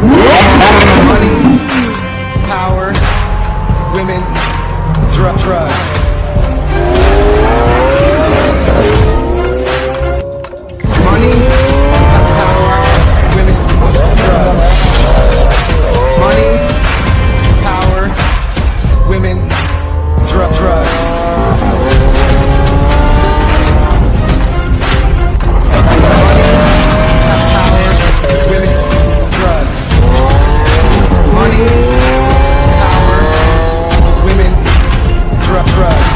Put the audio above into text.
Money, power, women, dr drugs. Money, power, women, drugs. Money, power, women, drugs. pride